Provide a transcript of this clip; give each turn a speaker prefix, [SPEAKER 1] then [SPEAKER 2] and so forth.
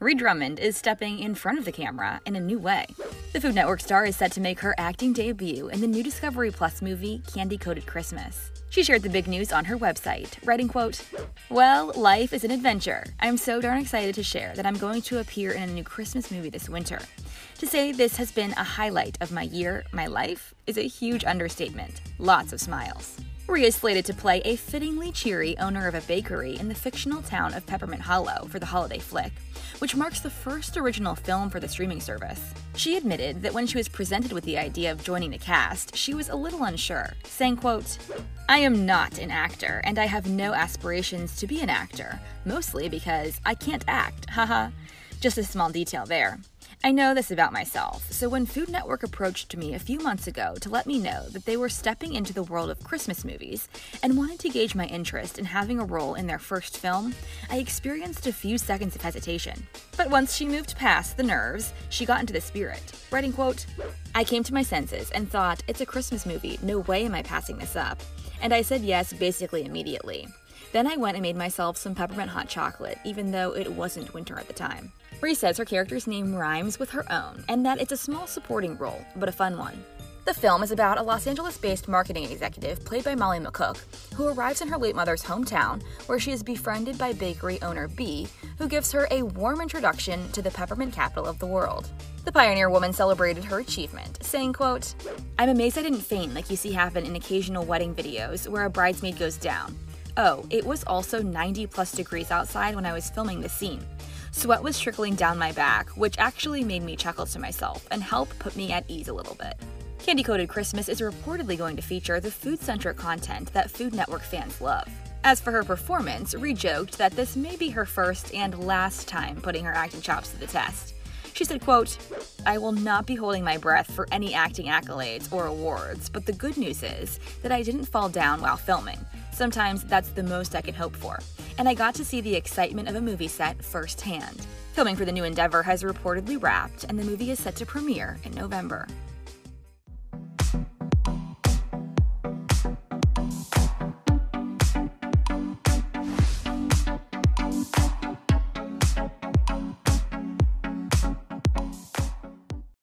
[SPEAKER 1] Ree Drummond is stepping in front of the camera in a new way. The Food Network star is set to make her acting debut in the new Discovery Plus movie Candy Coated Christmas. She shared the big news on her website, writing quote, "Well, life is an adventure. I'm so darn excited to share that I'm going to appear in a new Christmas movie this winter. To say this has been a highlight of my year, my life, is a huge understatement. Lots of smiles." Ree is slated to play a fittingly cheery owner of a bakery in the fictional town of Peppermint Hollow for the holiday flick, which marks the first original film for the streaming service. She admitted that when she was presented with the idea of joining the cast, she was a little unsure, saying, quote, I am not an actor, and I have no aspirations to be an actor, mostly because I can't act, haha. Just a small detail there. I know this about myself, so when Food Network approached me a few months ago to let me know that they were stepping into the world of Christmas movies and wanted to gauge my interest in having a role in their first film, I experienced a few seconds of hesitation. But once she moved past the nerves, she got into the spirit, writing quote, I came to my senses and thought, it's a Christmas movie, no way am I passing this up. And I said yes basically immediately. Then I went and made myself some peppermint hot chocolate, even though it wasn't winter at the time. Ree says her character's name rhymes with her own, and that it's a small supporting role, but a fun one. The film is about a Los Angeles based marketing executive played by Molly McCook, who arrives in her late mother's hometown, where she is befriended by bakery owner Bea, who gives her a warm introduction to the peppermint capital of the world. The pioneer woman celebrated her achievement, saying, quote, I'm amazed I didn't faint like you see happen in occasional wedding videos where a bridesmaid goes down. Oh, it was also 90 plus degrees outside when I was filming this scene. Sweat was trickling down my back, which actually made me chuckle to myself and help put me at ease a little bit. Candy Coated Christmas is reportedly going to feature the food centric content that Food Network fans love. As for her performance, Ree joked that this may be her first and last time putting her acting chops to the test. She said, quote, I will not be holding my breath for any acting accolades or awards, but the good news is that I didn't fall down while filming. Sometimes that's the most I can hope for. And I got to see the excitement of a movie set firsthand. Filming for the new endeavor has reportedly wrapped, and the movie is set to premiere in November.